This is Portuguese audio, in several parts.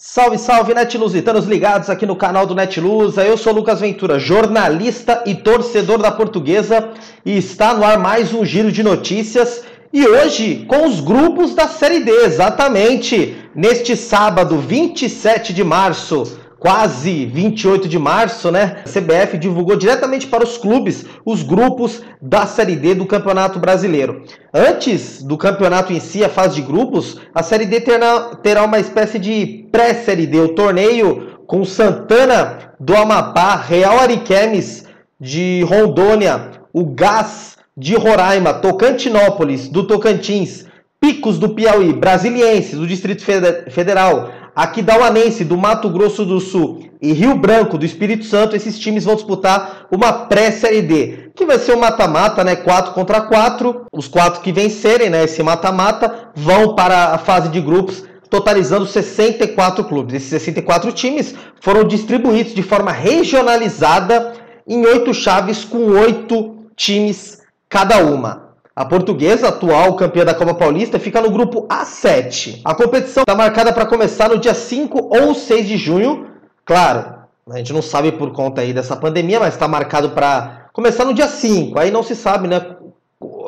Salve, salve, Netluzitanos ligados aqui no canal do Netlusa. Eu sou Lucas Ventura, jornalista e torcedor da Portuguesa, e está no ar mais um giro de notícias. E hoje com os grupos da Série D, exatamente neste sábado, 27 de março, quase 28 de março, né? A CBF divulgou diretamente para os clubes os grupos da Série D do Campeonato Brasileiro. Antes do campeonato em si, a fase de grupos, a Série D terá, terá uma espécie de pré-Série D, o torneio com Santana do Amapá, Real Ariquemes de Rondônia, o Gás de Roraima, Tocantinópolis do Tocantins, Picos do Piauí, Brasiliense do Distrito Federal, Aquidauanense do Mato Grosso do Sul e Rio Branco do Espírito Santo, esses times vão disputar uma pré-série D, que vai ser um mata-mata, né? 4 contra 4. Os quatro que vencerem, né, esse mata-mata, vão para a fase de grupos, totalizando 64 clubes. Esses 64 times foram distribuídos de forma regionalizada em oito chaves com oito times cada uma. A portuguesa, atual campeã da Copa Paulista, fica no grupo A7. A competição está marcada para começar no dia 5 ou 6 de junho. Claro, a gente não sabe por conta aí dessa pandemia, mas está marcado para começar no dia 5. Aí não se sabe, né?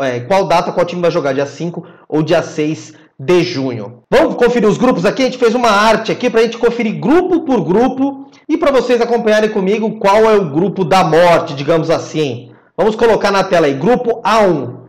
É, qual data, qual time vai jogar, dia 5 ou dia 6 de junho. Vamos conferir os grupos aqui? A gente fez uma arte aqui para a gente conferir grupo por grupo e para vocês acompanharem comigo qual é o grupo da morte, digamos assim. Vamos colocar na tela aí, grupo A1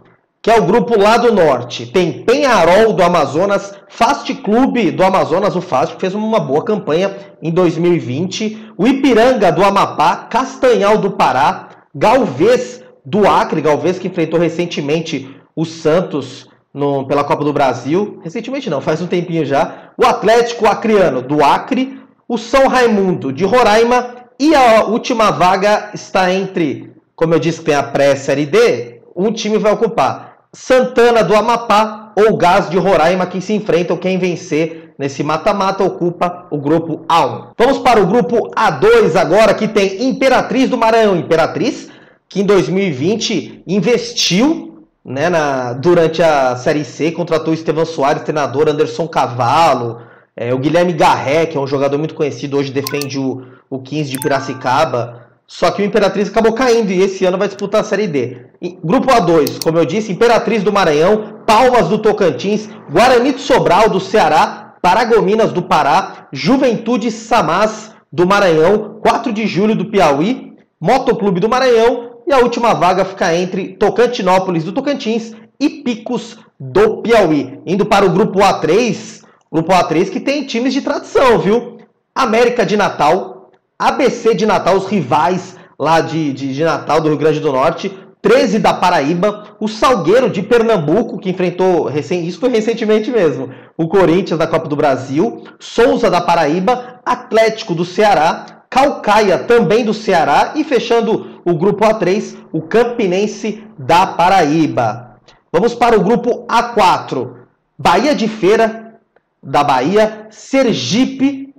que é o grupo lá do norte. Tem Penharol do Amazonas, Fast Clube do Amazonas, o Fast fez uma boa campanha em 2020, o Ipiranga do Amapá, Castanhal do Pará, Galvez do Acre, Galvez que enfrentou recentemente o Santos no, pela Copa do Brasil, recentemente não, faz um tempinho já, o Atlético Acreano do Acre, o São Raimundo de Roraima e a última vaga está entre, como eu disse tem a pré-série D, um time vai ocupar Santana do Amapá ou Gás de Roraima que se enfrentam. Quem vencer nesse mata-mata ocupa o grupo A1. Vamos para o grupo A2 agora, que tem Imperatriz do Maranhão. Imperatriz que em 2020 investiu né, na, durante a Série C, contratou Estevão Soares, treinador Anderson Cavalo, é, o Guilherme Garré, que é um jogador muito conhecido, hoje defende o, o 15 de Piracicaba. Só que o Imperatriz acabou caindo e esse ano vai disputar a Série D. Grupo A2, como eu disse, Imperatriz do Maranhão, Palmas do Tocantins, Guarani do Sobral do Ceará, Paragominas do Pará, Juventude Samás do Maranhão, 4 de julho do Piauí, Motoclube do Maranhão e a última vaga fica entre Tocantinópolis do Tocantins e Picos do Piauí. Indo para o grupo A3, grupo A3 que tem times de tradição, viu? América de Natal, ABC de Natal, os rivais lá de, de, de, Natal do Rio Grande do Norte, 13 da Paraíba, o Salgueiro de Pernambuco, que enfrentou, isso foi recentemente mesmo, o Corinthians da Copa do Brasil, Souza da Paraíba, Atlético do Ceará, Calcaia também do Ceará e fechando o grupo A3, o Campinense da Paraíba. Vamos para o grupo A4, Bahia de Feira da Bahia, Sergipe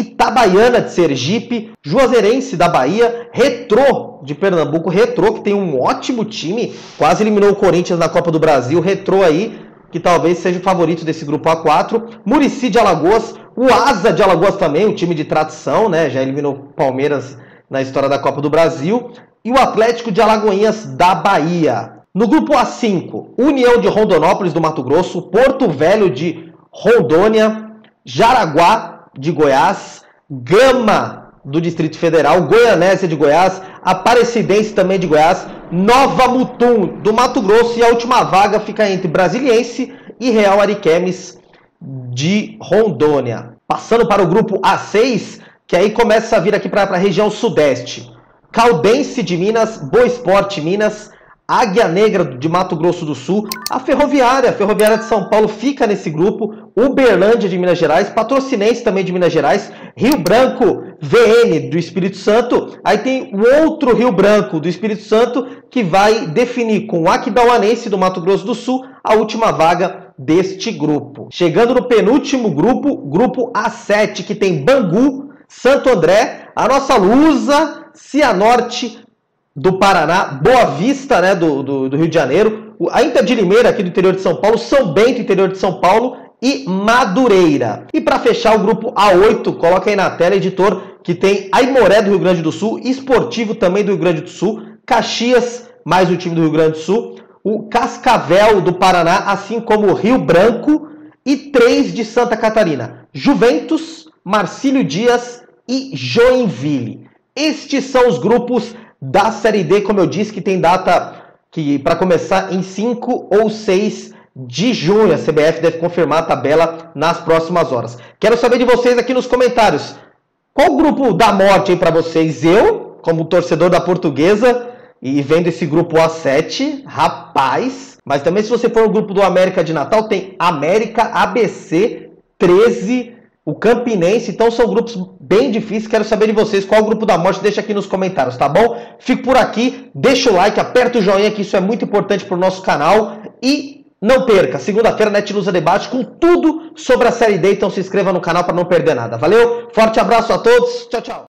Itabaiana de Sergipe, Juazeirense da Bahia, Retrô de Pernambuco, Retrô que tem um ótimo time, quase eliminou o Corinthians na Copa do Brasil, Retrô aí, que talvez seja o favorito desse grupo A4, Murici de Alagoas, o Asa de Alagoas também, um time de tradição, né, já eliminou Palmeiras na história da Copa do Brasil, e o Atlético de Alagoinhas da Bahia. No grupo A5, União de Rondonópolis do Mato Grosso, Porto Velho de Rondônia, Jaraguá de Goiás, Gama do Distrito Federal, Goianésia de Goiás, Aparecidense também de Goiás, Nova Mutum do Mato Grosso e a última vaga fica entre Brasiliense e Real Ariquemes de Rondônia. Passando para o grupo A6, que aí começa a vir aqui para a região sudeste. Caldense de Minas, Boa Esporte Minas, Águia Negra de Mato Grosso do Sul, a Ferroviária, a Ferroviária de São Paulo fica nesse grupo, Uberlândia de Minas Gerais, Patrocinense também de Minas Gerais, Rio Branco, VN do Espírito Santo, aí tem o outro Rio Branco do Espírito Santo que vai definir com o Aquidauanense do Mato Grosso do Sul a última vaga deste grupo. Chegando no penúltimo grupo, grupo A7, que tem Bangu, Santo André, a nossa Lusa, Cianorte, do Paraná, Boa Vista, né, do, do, do, Rio de Janeiro, a Inter de Limeira, aqui do interior de São Paulo, São Bento, interior de São Paulo, e Madureira. E para fechar o grupo A8, coloca aí na tela, editor, que tem Aimoré do Rio Grande do Sul, Esportivo também do Rio Grande do Sul, Caxias, mais o time do Rio Grande do Sul, o Cascavel do Paraná, assim como o Rio Branco e três de Santa Catarina, Juventus, Marcílio Dias e Joinville. Estes são os grupos da Série D, como eu disse, que tem data que para começar em 5 ou 6 de junho. A CBF deve confirmar a tabela nas próximas horas. Quero saber de vocês aqui nos comentários. Qual grupo da morte para vocês? Eu, como torcedor da Portuguesa e vendo esse grupo A7, rapaz. Mas também se você for o grupo do América de Natal, tem América, ABC, 13 o Campinense. Então são grupos bem difíceis. Quero saber de vocês qual o grupo da morte. Deixa aqui nos comentários, tá bom? Fico por aqui, deixa o like, aperta o joinha que isso é muito importante para o nosso canal. E não perca, segunda-feira Netlusa Debate com tudo sobre a Série D. Então se inscreva no canal para não perder nada. Valeu, forte abraço a todos, tchau, tchau.